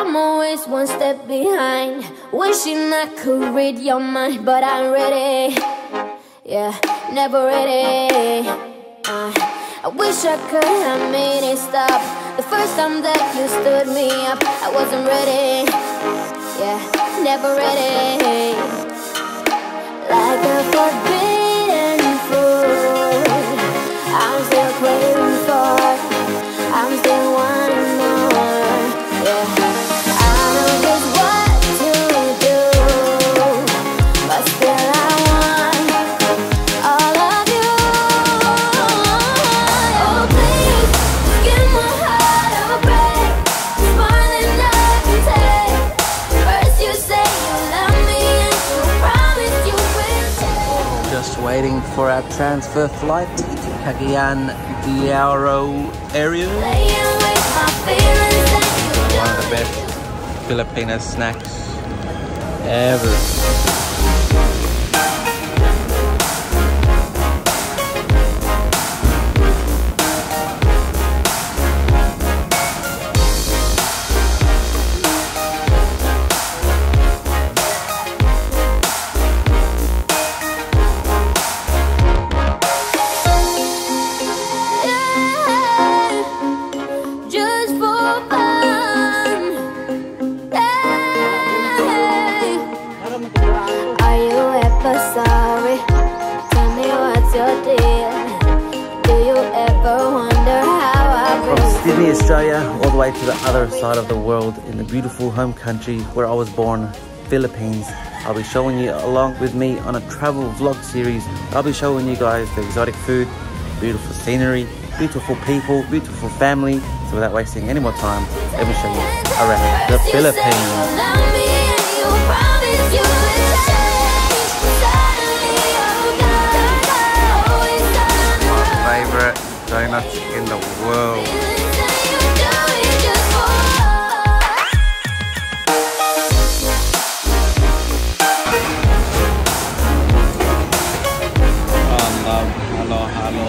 I'm always one step behind. Wishing I could read your mind, but I'm ready. Yeah, never ready. Uh, I wish I could have made it stop. The first time that you stood me up, I wasn't ready. Yeah, never ready. Like a waiting for our transfer flight to Cagayan de Oro area. One of the best Filipino snacks ever. Me what's your. Do you ever wonder how I From? Sydney, Australia, all the way to the other side of the world in the beautiful home country where I was born, Philippines. I'll be showing you along with me on a travel vlog series. I'll be showing you guys the exotic food, beautiful scenery, beautiful people, beautiful family. So without wasting any more time, let me show you around the First you say you Philippines. Donuts in the world. Hello, hello.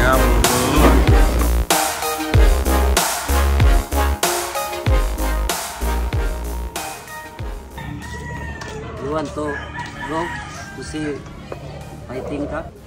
Yum. You want to go to see fighting cup?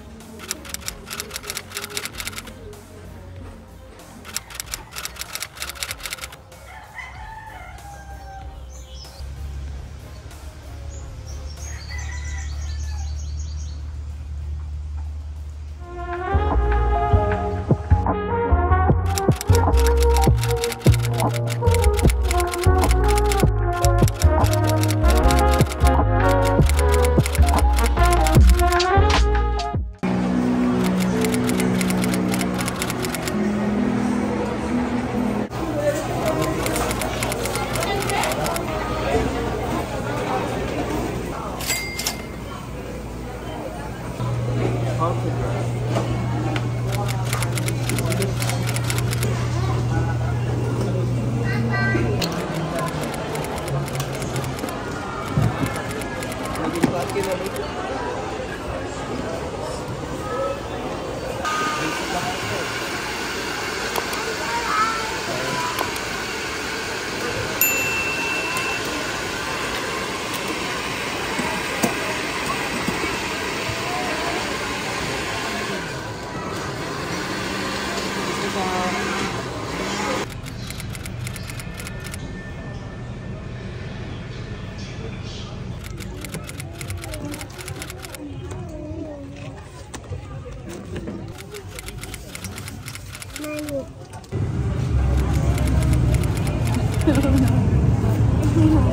Wow. すごいな。